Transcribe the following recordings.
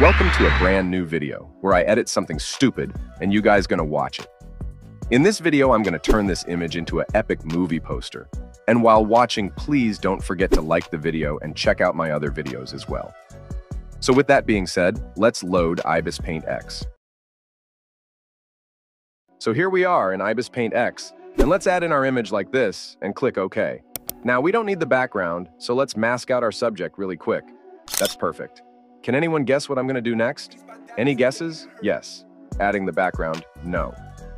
Welcome to a brand new video where I edit something stupid and you guys gonna watch it. In this video, I'm gonna turn this image into an epic movie poster. And while watching, please don't forget to like the video and check out my other videos as well. So with that being said, let's load IBIS Paint X. So here we are in IBIS Paint X, and let's add in our image like this and click OK. Now we don't need the background, so let's mask out our subject really quick. That's perfect. Can anyone guess what I'm to do next? Any guesses? Yes. Adding the background? No.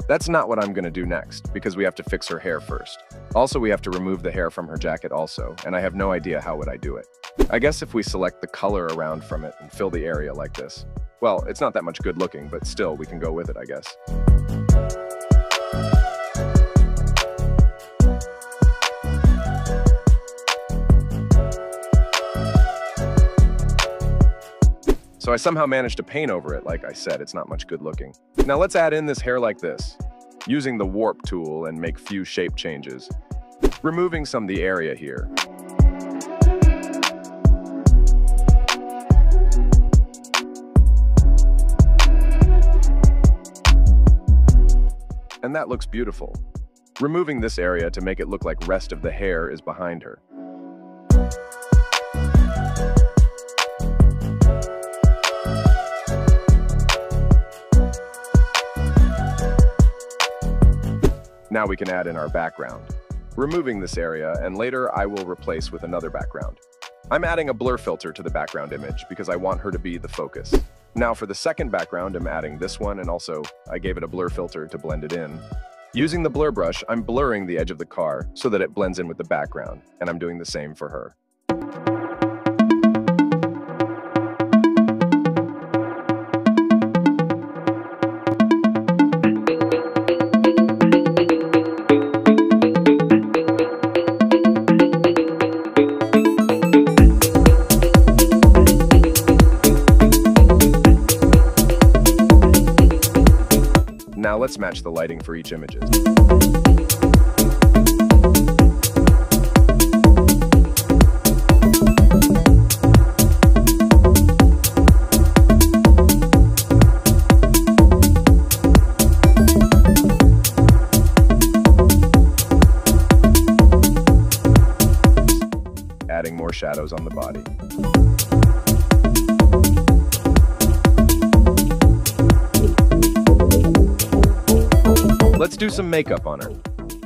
That's not what I'm to do next, because we have to fix her hair first. Also, we have to remove the hair from her jacket also, and I have no idea how would I do it. I guess if we select the color around from it and fill the area like this. Well, it's not that much good looking, but still, we can go with it, I guess. So I somehow managed to paint over it, like I said, it's not much good looking. Now let's add in this hair like this, using the warp tool and make few shape changes, removing some of the area here. And that looks beautiful. Removing this area to make it look like rest of the hair is behind her. Now we can add in our background. Removing this area, and later I will replace with another background. I'm adding a blur filter to the background image because I want her to be the focus. Now for the second background, I'm adding this one, and also I gave it a blur filter to blend it in. Using the blur brush, I'm blurring the edge of the car so that it blends in with the background, and I'm doing the same for her. Let's match the lighting for each images. Adding more shadows on the body. Let's do some makeup on her.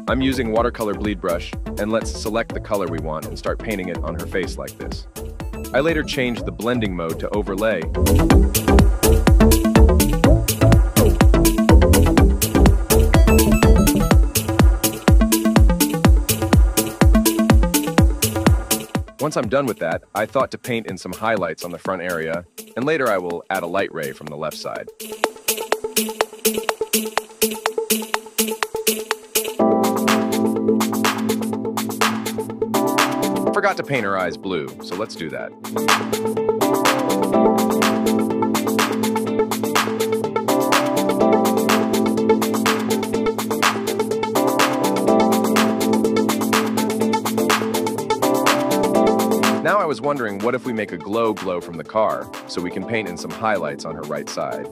I'm using watercolor bleed brush, and let's select the color we want and start painting it on her face like this. I later changed the blending mode to overlay. Once I'm done with that, I thought to paint in some highlights on the front area, and later I will add a light ray from the left side. Forgot to paint her eyes blue, so let's do that. Now I was wondering, what if we make a glow glow from the car, so we can paint in some highlights on her right side.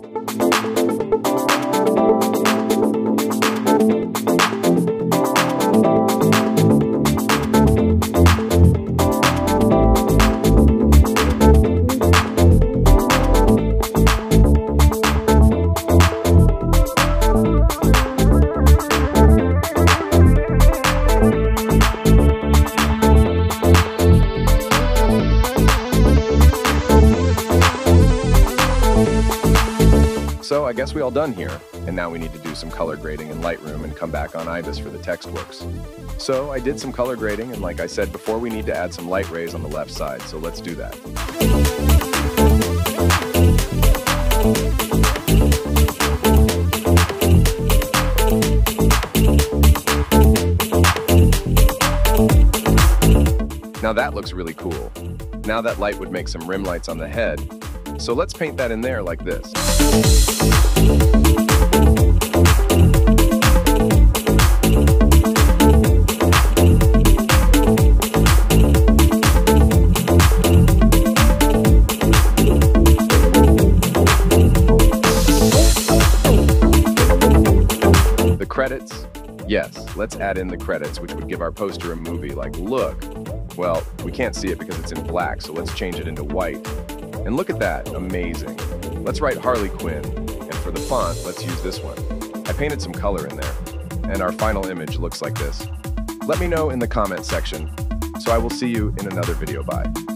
Guess we all done here, and now we need to do some color grading in Lightroom and come back on IBIS for the text works. So I did some color grading, and like I said before, we need to add some light rays on the left side, so let's do that. Now that looks really cool. Now that light would make some rim lights on the head, so let's paint that in there like this. The credits, Yes, let's add in the credits, which would give our poster a movie like, look. Well, we can't see it because it's in black, so let's change it into white. And look at that, amazing. Let's write Harley Quinn, and for the font, let's use this one. I painted some color in there, and our final image looks like this. Let me know in the comment section, so I will see you in another video. Bye.